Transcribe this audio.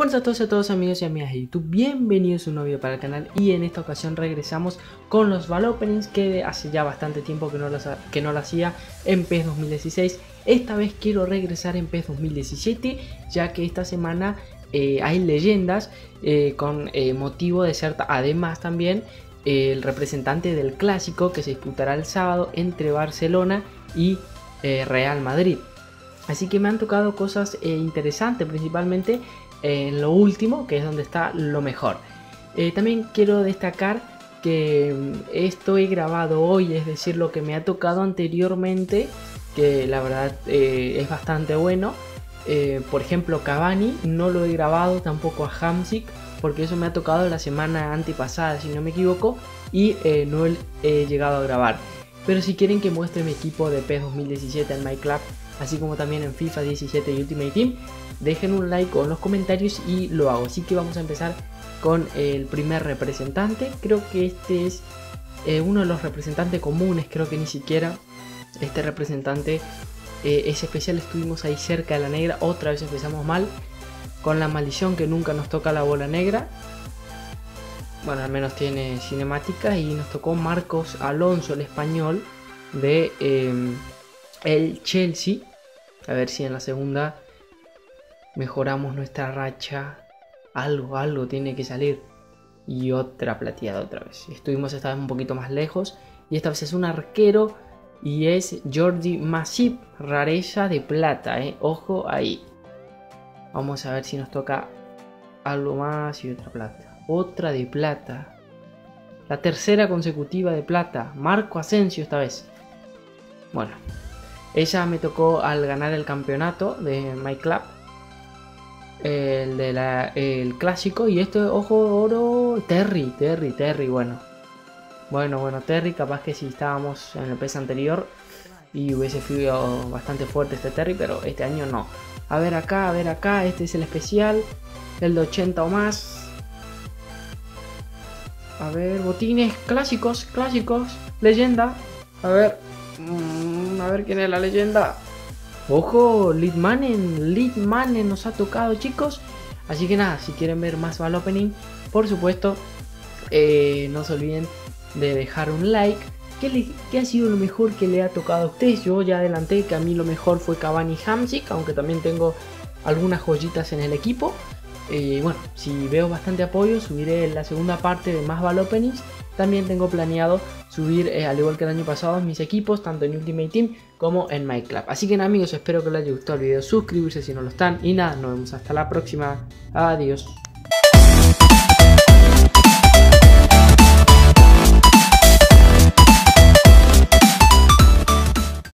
¿Cómo están todos y a todos amigos y amigas de YouTube? Bienvenidos a un nuevo para el canal. Y en esta ocasión regresamos con los Val Openings que hace ya bastante tiempo que no, los, que no lo hacía en PES 2016 Esta vez quiero regresar en PES 2017 ya que esta semana eh, hay leyendas eh, con eh, motivo de ser además también el representante del clásico que se disputará el sábado entre Barcelona y Real Madrid. Así que me han tocado cosas interesantes principalmente en lo último, que es donde está lo mejor. Eh, también quiero destacar que mm, esto he grabado hoy, es decir, lo que me ha tocado anteriormente, que la verdad eh, es bastante bueno. Eh, por ejemplo, Cavani no lo he grabado tampoco a Hamsik, porque eso me ha tocado la semana antepasada, si no me equivoco, y no he llegado a grabar. Pero si quieren que muestre mi equipo de PES 2017 en MyClub, así como también en FIFA 17 y Ultimate Team, dejen un like o en los comentarios y lo hago. Así que vamos a empezar con el primer representante. Creo que este es eh, uno de los representantes comunes, creo que ni siquiera este representante eh, es especial. Estuvimos ahí cerca de la negra, otra vez empezamos mal. Con la maldición que nunca nos toca la bola negra. Bueno, al menos tiene cinemática y nos tocó Marcos Alonso, el español, de eh, el Chelsea. A ver si en la segunda mejoramos nuestra racha. Algo, algo tiene que salir. Y otra plateada otra vez. Estuvimos esta vez un poquito más lejos. Y esta vez es un arquero. Y es Jordi Masip. Rareza de plata, eh. Ojo ahí. Vamos a ver si nos toca algo más y otra plata. Otra de plata. La tercera consecutiva de plata. Marco Asensio esta vez. Bueno. Ella me tocó al ganar el campeonato de My Club el de la, el clásico y esto ojo oro Terry, Terry, Terry, bueno. Bueno, bueno, Terry, capaz que si estábamos en el PES anterior y hubiese sido bastante fuerte este Terry, pero este año no. A ver acá, a ver acá, este es el especial, el de 80 o más. A ver, botines clásicos, clásicos, leyenda. A ver, mm, a ver quién es la leyenda. Ojo, Leadmanen, Leadmanen nos ha tocado chicos. Así que nada, si quieren ver más Val Opening, por supuesto, eh, no se olviden de dejar un like. ¿Qué, ha sido lo mejor que le ha tocado a ustedes? Yo ya adelanté que a mí lo mejor fue Cavani Hamsik, aunque también tengo algunas joyitas en el equipo. Eh, bueno, si veo bastante apoyo, subiré la segunda parte de más Val Openings. También tengo planeado subir, eh, al igual que el año pasado, mis equipos, tanto en Ultimate Team como en MyClub. Así que amigos, espero que les haya gustado el video, suscribirse si no lo están. Y nada, nos vemos hasta la próxima. Adiós.